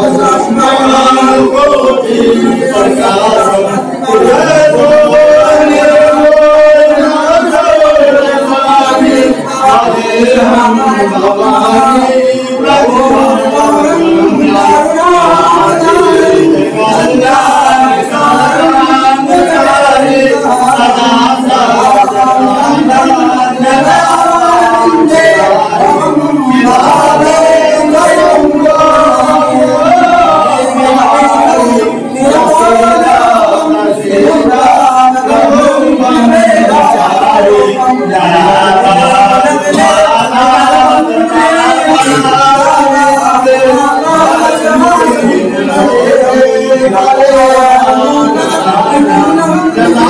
Nós não vamos I know.